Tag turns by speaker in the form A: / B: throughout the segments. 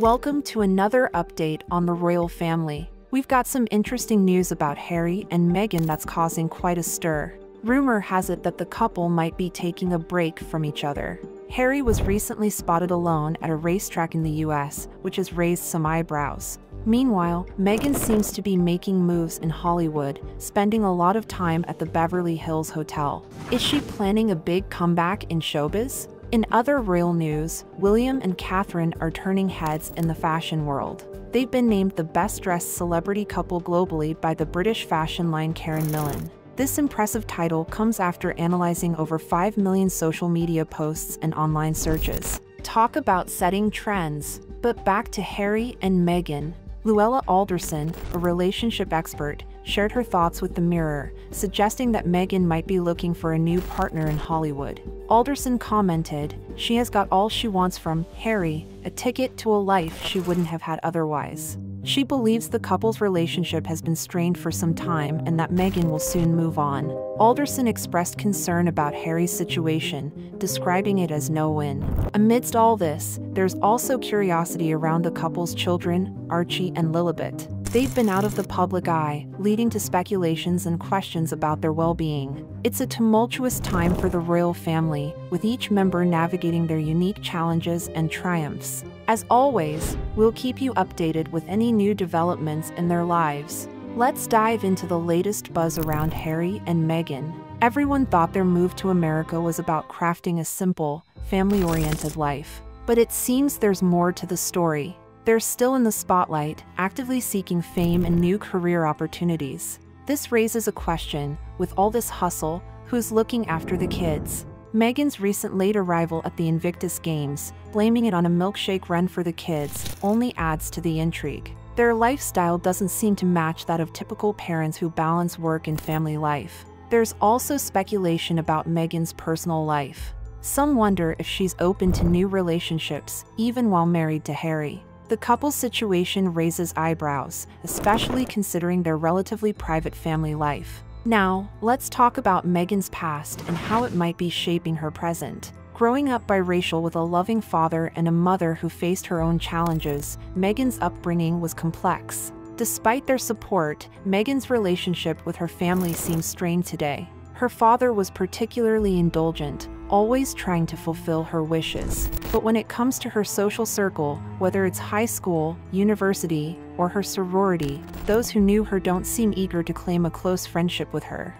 A: Welcome to another update on the royal family. We've got some interesting news about Harry and Meghan that's causing quite a stir. Rumor has it that the couple might be taking a break from each other. Harry was recently spotted alone at a racetrack in the US, which has raised some eyebrows. Meanwhile, Meghan seems to be making moves in Hollywood, spending a lot of time at the Beverly Hills Hotel. Is she planning a big comeback in showbiz? In other royal news, William and Catherine are turning heads in the fashion world. They've been named the best dressed celebrity couple globally by the British fashion line Karen Millen. This impressive title comes after analyzing over 5 million social media posts and online searches. Talk about setting trends. But back to Harry and Meghan. Luella Alderson, a relationship expert, shared her thoughts with The Mirror, suggesting that Meghan might be looking for a new partner in Hollywood. Alderson commented, She has got all she wants from Harry, a ticket to a life she wouldn't have had otherwise. She believes the couple's relationship has been strained for some time and that Meghan will soon move on. Alderson expressed concern about Harry's situation, describing it as no win. Amidst all this, there's also curiosity around the couple's children, Archie and Lilibet. They've been out of the public eye, leading to speculations and questions about their well being. It's a tumultuous time for the royal family, with each member navigating their unique challenges and triumphs. As always, we'll keep you updated with any new developments in their lives. Let's dive into the latest buzz around Harry and Meghan. Everyone thought their move to America was about crafting a simple, family oriented life. But it seems there's more to the story. They're still in the spotlight, actively seeking fame and new career opportunities. This raises a question with all this hustle, who's looking after the kids? Meghan's recent late arrival at the Invictus Games, blaming it on a milkshake run for the kids, only adds to the intrigue. Their lifestyle doesn't seem to match that of typical parents who balance work and family life. There's also speculation about Meghan's personal life. Some wonder if she's open to new relationships, even while married to Harry. The couple's situation raises eyebrows, especially considering their relatively private family life. Now, let's talk about Meghan's past and how it might be shaping her present. Growing up biracial with a loving father and a mother who faced her own challenges, Meghan's upbringing was complex. Despite their support, Meghan's relationship with her family seems strained today. Her father was particularly indulgent, always trying to fulfill her wishes. But when it comes to her social circle, whether it's high school, university, or her sorority, those who knew her don't seem eager to claim a close friendship with her.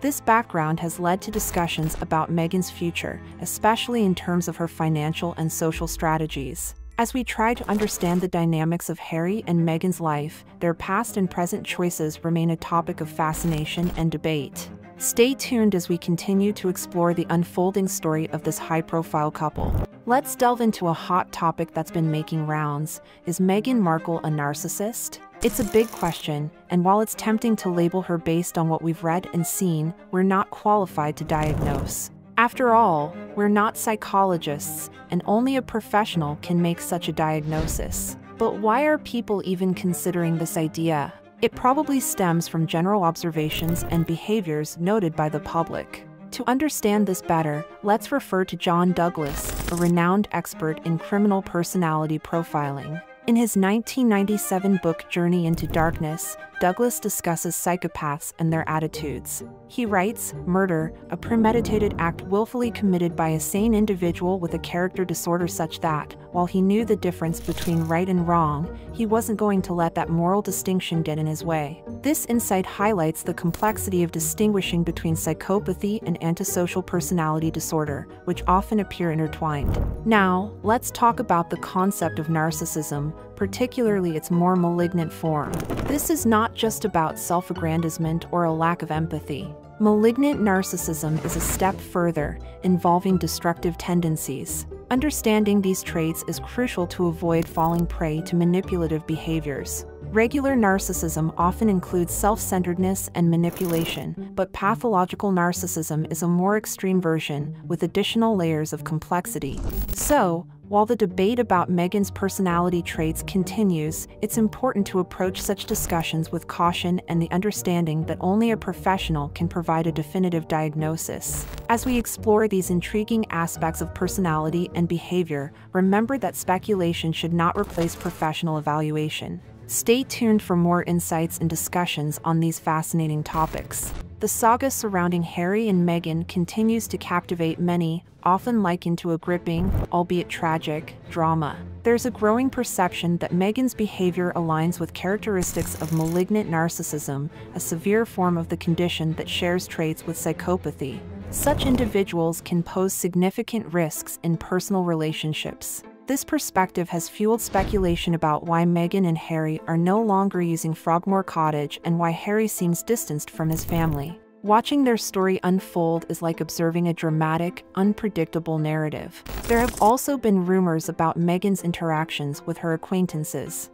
A: This background has led to discussions about Meghan's future, especially in terms of her financial and social strategies. As we try to understand the dynamics of Harry and Meghan's life, their past and present choices remain a topic of fascination and debate. Stay tuned as we continue to explore the unfolding story of this high profile couple. Let's delve into a hot topic that's been making rounds Is Meghan Markle a narcissist? It's a big question, and while it's tempting to label her based on what we've read and seen, we're not qualified to diagnose. After all, we're not psychologists, and only a professional can make such a diagnosis. But why are people even considering this idea? It probably stems from general observations and behaviors noted by the public. To understand this better, let's refer to John Douglas, a renowned expert in criminal personality profiling. In his 1997 book Journey into Darkness, Douglas discusses psychopaths and their attitudes. He writes Murder, a premeditated act willfully committed by a sane individual with a character disorder such that, while he knew the difference between right and wrong, he wasn't going to let that moral distinction get in his way. This insight highlights the complexity of distinguishing between psychopathy and antisocial personality disorder, which often appear intertwined. Now, let's talk about the concept of narcissism, particularly its more malignant form. This is not just about self aggrandizement or a lack of empathy. Malignant narcissism is a step further, involving destructive tendencies. Understanding these traits is crucial to avoid falling prey to manipulative behaviors. Regular narcissism often includes self centeredness and manipulation, but pathological narcissism is a more extreme version with additional layers of complexity. So, While the debate about Meghan's personality traits continues, it's important to approach such discussions with caution and the understanding that only a professional can provide a definitive diagnosis. As we explore these intriguing aspects of personality and behavior, remember that speculation should not replace professional evaluation. Stay tuned for more insights and discussions on these fascinating topics. The saga surrounding Harry and Meghan continues to captivate many, often likened to a gripping, albeit tragic, drama. There's a growing perception that Meghan's behavior aligns with characteristics of malignant narcissism, a severe form of the condition that shares traits with psychopathy. Such individuals can pose significant risks in personal relationships. This perspective has fueled speculation about why Meghan and Harry are no longer using Frogmore Cottage and why Harry seems distanced from his family. Watching their story unfold is like observing a dramatic, unpredictable narrative. There have also been rumors about Meghan's interactions with her acquaintances.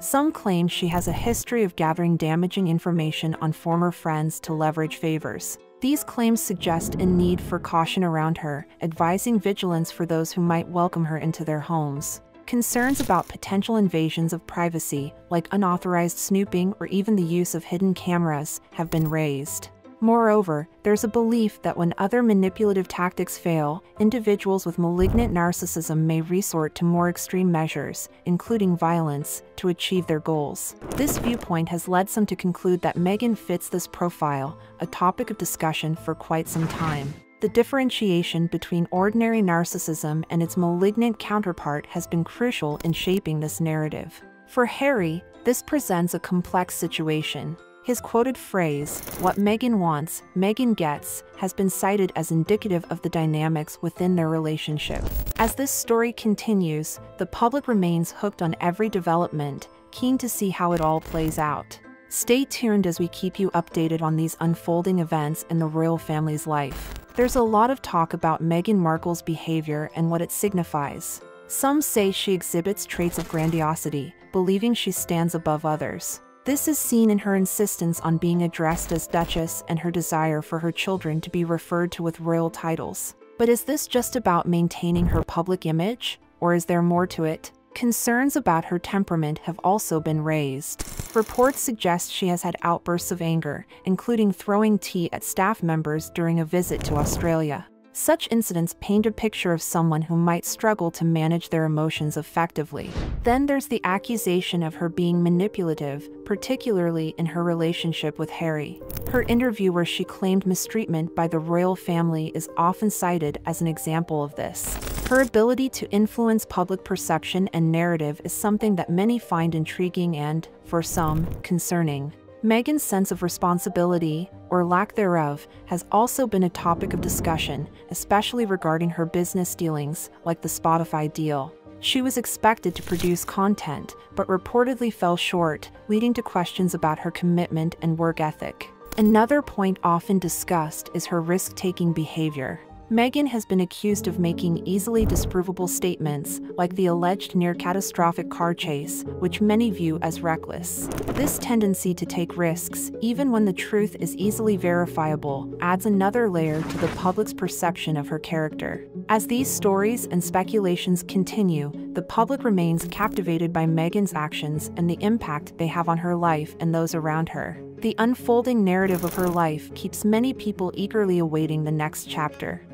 A: Some claim she has a history of gathering damaging information on former friends to leverage favors. These claims suggest a need for caution around her, advising vigilance for those who might welcome her into their homes. Concerns about potential invasions of privacy, like unauthorized snooping or even the use of hidden cameras, have been raised. Moreover, there's a belief that when other manipulative tactics fail, individuals with malignant narcissism may resort to more extreme measures, including violence, to achieve their goals. This viewpoint has led some to conclude that Meghan fits this profile, a topic of discussion for quite some time. The differentiation between ordinary narcissism and its malignant counterpart has been crucial in shaping this narrative. For Harry, this presents a complex situation. His quoted phrase, what Meghan wants, Meghan gets, has been cited as indicative of the dynamics within their relationship. As this story continues, the public remains hooked on every development, keen to see how it all plays out. Stay tuned as we keep you updated on these unfolding events in the royal family's life. There's a lot of talk about Meghan Markle's behavior and what it signifies. Some say she exhibits traits of grandiosity, believing she stands above others. This is seen in her insistence on being addressed as Duchess and her desire for her children to be referred to with royal titles. But is this just about maintaining her public image, or is there more to it? Concerns about her temperament have also been raised. Reports suggest she has had outbursts of anger, including throwing tea at staff members during a visit to Australia. Such incidents paint a picture of someone who might struggle to manage their emotions effectively. Then there's the accusation of her being manipulative, particularly in her relationship with Harry. Her interview where she claimed mistreatment by the royal family is often cited as an example of this. Her ability to influence public perception and narrative is something that many find intriguing and, for some, concerning. Meghan's sense of responsibility, or lack thereof, has also been a topic of discussion, especially regarding her business dealings, like the Spotify deal. She was expected to produce content, but reportedly fell short, leading to questions about her commitment and work ethic. Another point often discussed is her risk taking behavior. Meghan has been accused of making easily disprovable statements, like the alleged near catastrophic car chase, which many view as reckless. This tendency to take risks, even when the truth is easily verifiable, adds another layer to the public's perception of her character. As these stories and speculations continue, the public remains captivated by Meghan's actions and the impact they have on her life and those around her. The unfolding narrative of her life keeps many people eagerly awaiting the next chapter.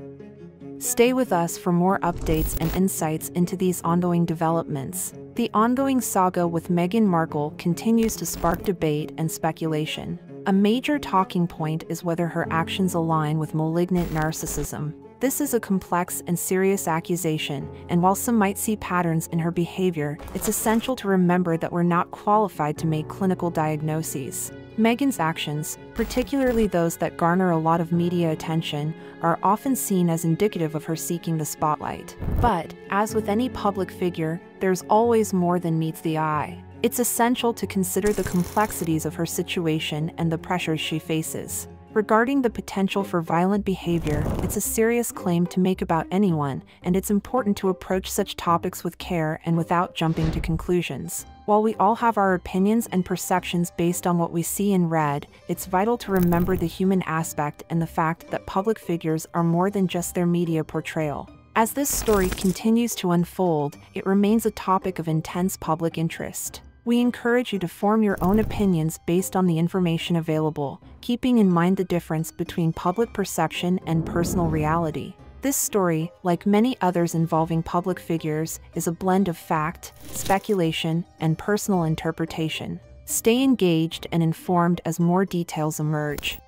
A: Stay with us for more updates and insights into these ongoing developments. The ongoing saga with Meghan Markle continues to spark debate and speculation. A major talking point is whether her actions align with malignant narcissism. This is a complex and serious accusation, and while some might see patterns in her behavior, it's essential to remember that we're not qualified to make clinical diagnoses. Meghan's actions, particularly those that garner a lot of media attention, are often seen as indicative of her seeking the spotlight. But, as with any public figure, there's always more than meets the eye. It's essential to consider the complexities of her situation and the pressures she faces. Regarding the potential for violent behavior, it's a serious claim to make about anyone, and it's important to approach such topics with care and without jumping to conclusions. While we all have our opinions and perceptions based on what we see and read, it's vital to remember the human aspect and the fact that public figures are more than just their media portrayal. As this story continues to unfold, it remains a topic of intense public interest. We encourage you to form your own opinions based on the information available, keeping in mind the difference between public perception and personal reality. This story, like many others involving public figures, is a blend of fact, speculation, and personal interpretation. Stay engaged and informed as more details emerge.